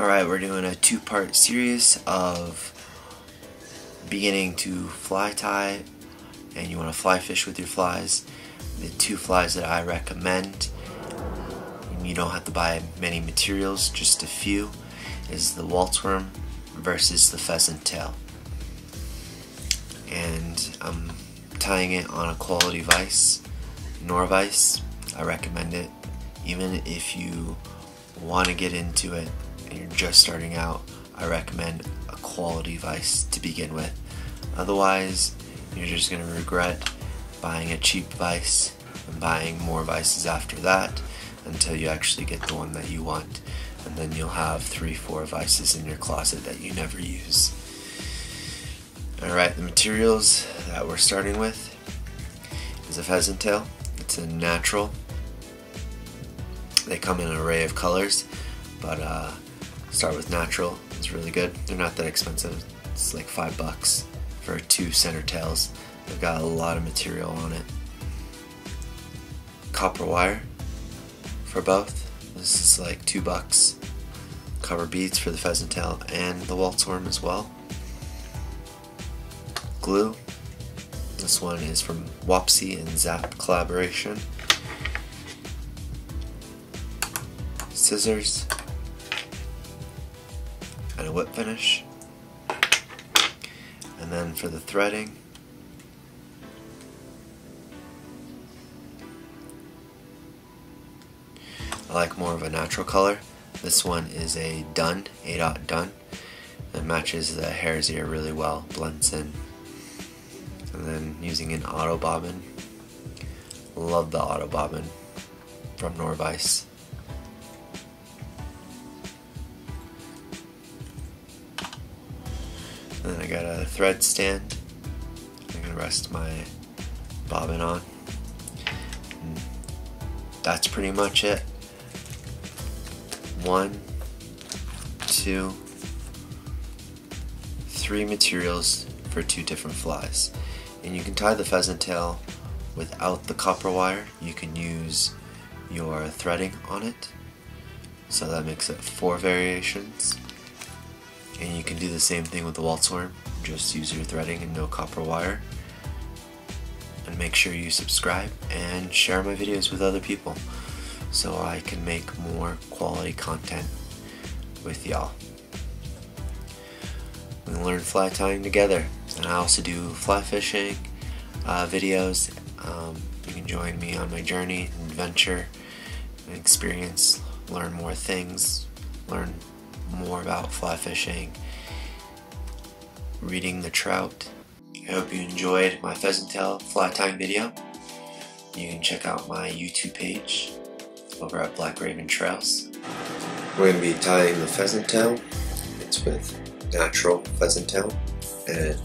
Alright, we're doing a two-part series of beginning to fly tie and you want to fly fish with your flies. The two flies that I recommend, you don't have to buy many materials, just a few, is the Walt's worm versus the pheasant tail. And I'm tying it on a quality vise, Norvise. I recommend it. Even if you want to get into it and you're just starting out, I recommend a quality vise to begin with. Otherwise, you're just going to regret buying a cheap vise and buying more vices after that until you actually get the one that you want. And then you'll have three, four vices in your closet that you never use. Alright, the materials that we're starting with is a pheasant tail. It's a natural. They come in an array of colors, but uh, start with natural. It's really good. They're not that expensive. It's like five bucks for two center tails. They've got a lot of material on it. Copper wire for both. This is like two bucks. Copper beads for the pheasant tail and the Walt's worm as well. Glue. This one is from Wapsi and Zap collaboration. Scissors a whip finish. And then for the threading, I like more of a natural color. This one is a dun, A dot dun. It matches the hare's ear really well, blends in. And then using an auto bobbin. Love the auto bobbin from Norvise. And then I got a thread stand. I'm gonna rest my bobbin on. And that's pretty much it. One, two, three materials for two different flies. And you can tie the pheasant tail without the copper wire. You can use your threading on it. So that makes it four variations. And you can do the same thing with the Walt's worm. Just use your threading and no copper wire. And make sure you subscribe and share my videos with other people so I can make more quality content with y'all. We learn fly tying together. And I also do fly fishing uh, videos. Um, you can join me on my journey, adventure, experience, learn more things, learn more about fly fishing, reading the trout. I hope you enjoyed my pheasant tail fly tying video. You can check out my YouTube page over at Black Raven Trails. We're going to be tying the pheasant tail. It's with natural pheasant tail and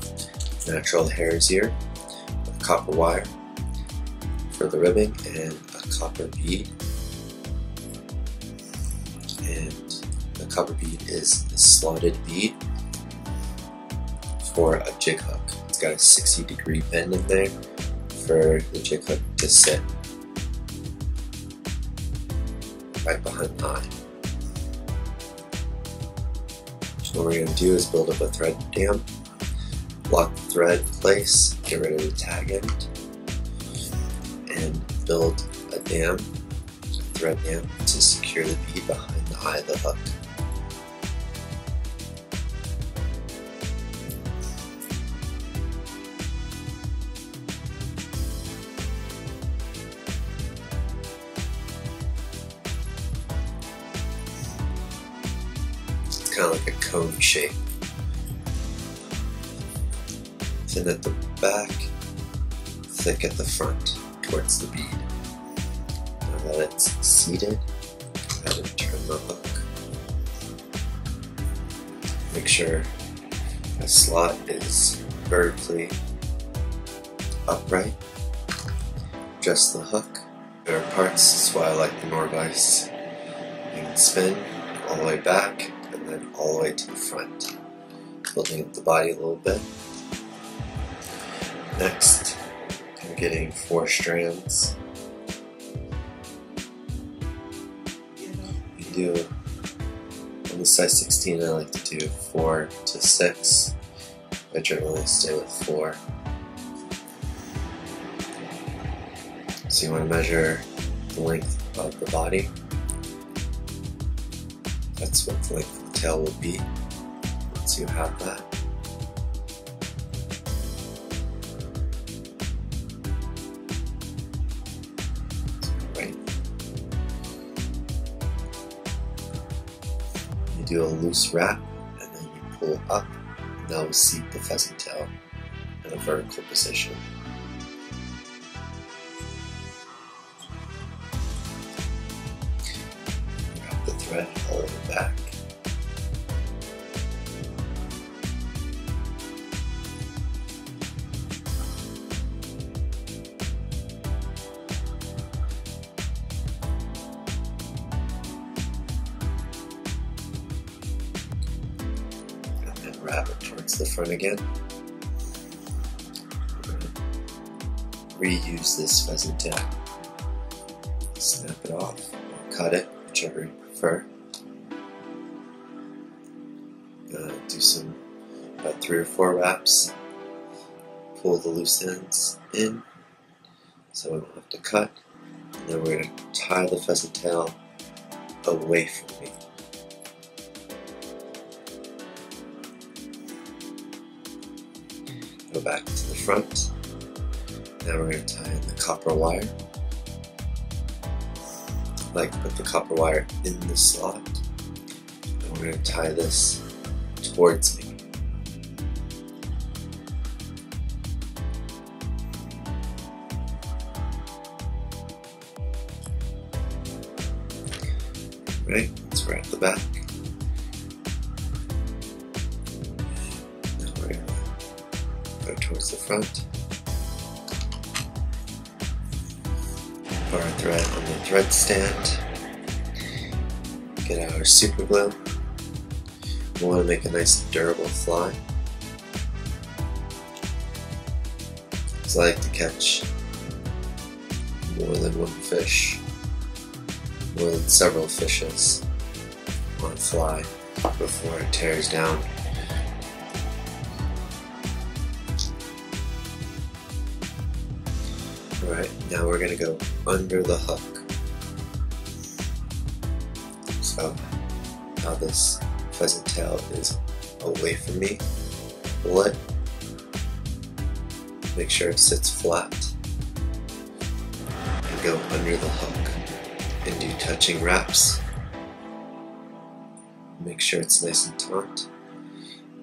natural hare's ear, copper wire for the ribbing, and a copper bead. And the copper bead is a slotted bead for a jig hook. It's got a 60 degree bend in there for the jig hook to sit right behind the eye. So what we're going to do is build up a thread dam, lock the thread in place, get rid of the tag end, and build a dam, a thread dam, to secure the bead behind the eye of the hook. Kind of like a cone shape. Thin at the back, thick at the front towards the bead. Now that it's seated, ahead and turn the hook. Make sure the slot is vertically upright. Adjust the hook. There are parts, that's why I like the Norvise. You can spin all the way back and then all the way to the front, building up the body a little bit. Next, I'm getting four strands. You do On the size 16, I like to do 4 to 6. I generally stay with 4. So you want to measure the length of the body. That's what the length of the tail will be once you have that. You do a loose wrap and then you pull up and that will seat the pheasant tail in a vertical position. Towards the front again. Reuse this pheasant tail. Snap it off or cut it, whichever you prefer. Uh, do some about three or four wraps. Pull the loose ends in so we don't have to cut. And then we're going to tie the pheasant tail away from me. Go back to the front. Now we're going to tie in the copper wire like put the copper wire in the slot. And we're going to tie this towards me. Right, so we're at the back. Towards the front. Put our thread on the thread stand. Get our super glue. We want to make a nice durable fly. Because I like to catch more than one fish, more than several fishes on a fly before it tears down. Now we're going to go under the hook. So, now this pheasant tail is away from me. Pull it. Make sure it sits flat. And go under the hook. And do touching wraps. Make sure it's nice and taut.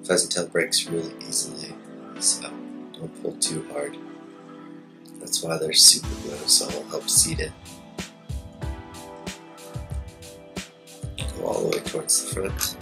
Pheasant tail breaks really easily, so don't pull too hard. That's why there's super glue, so it'll help seat it. Go all the way towards the front.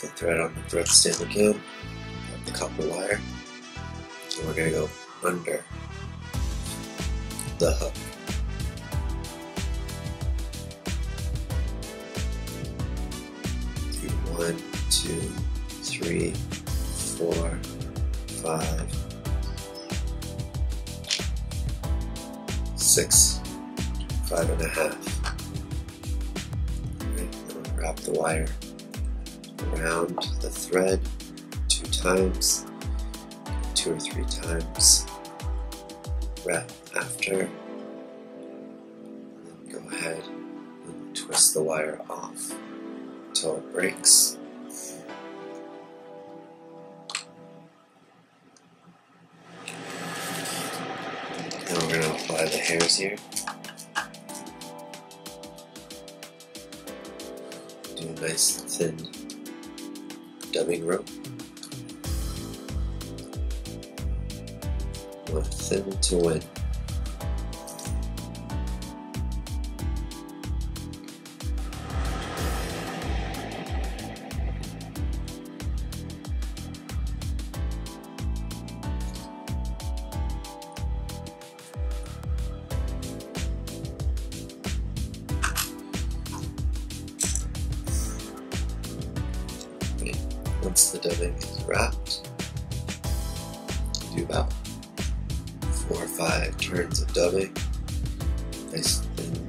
The thread on the thread stand again, the copper wire, and we're gonna go under the hook. Do one, two, three, four, five, six, five and a half. Wrap the wire around the thread two times, two or three times. Wrap after. And then go ahead and twist the wire off until it breaks. Now we're going to apply the hare's ear. Do a nice thin dubbing rope. going thin to win. Once the dubbing is wrapped, do about four or five turns of dubbing. Nice thin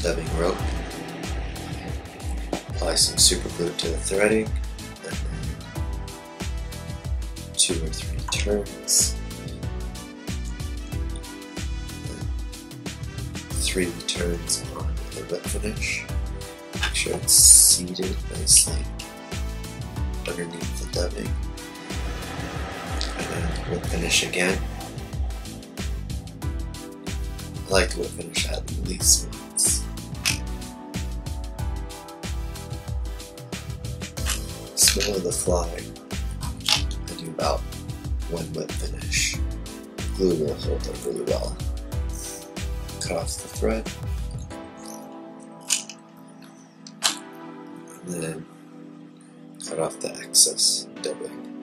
dubbing rope. Apply some super glue to the threading, and then two or three turns. Three turns on the whip finish. Make sure it's seated nicely underneath the dubbing. And then whip finish again. I like to whip finish at least once. Smell of the fly. I do about one whip finish. Glue will hold it really well. Cut off the thread. And then cut off the excess dubbing.